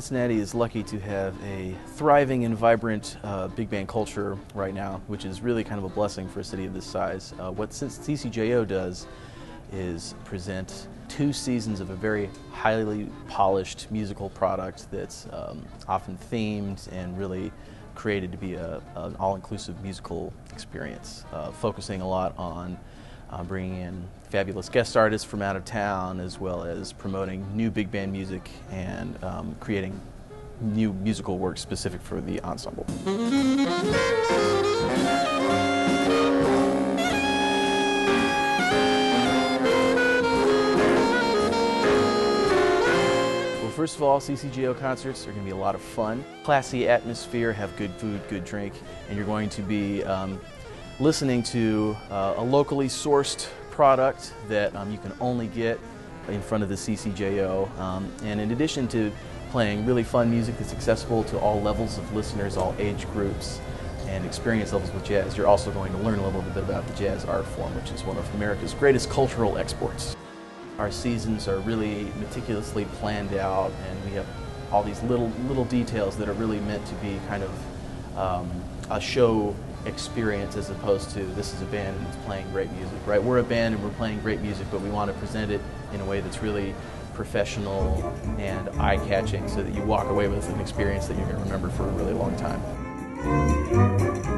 Cincinnati is lucky to have a thriving and vibrant uh, big band culture right now, which is really kind of a blessing for a city of this size. Uh, what CCJO does is present two seasons of a very highly polished musical product that's um, often themed and really created to be a, an all-inclusive musical experience, uh, focusing a lot on uh, bringing in fabulous guest artists from out of town, as well as promoting new big band music and um, creating new musical work specific for the ensemble. Well, first of all, CCJO concerts are going to be a lot of fun. Classy atmosphere, have good food, good drink, and you're going to be um, listening to uh, a locally sourced product that um, you can only get in front of the CCJO. Um, and in addition to playing really fun music that's accessible to all levels of listeners, all age groups, and experience levels with jazz, you're also going to learn a little bit about the jazz art form, which is one of America's greatest cultural exports. Our seasons are really meticulously planned out, and we have all these little little details that are really meant to be kind of um, a show experience as opposed to this is a band and it's playing great music, right? We're a band and we're playing great music, but we want to present it in a way that's really professional and eye-catching so that you walk away with an experience that you're going to remember for a really long time.